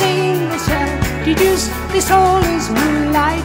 single cell. Deduce this all is moonlight.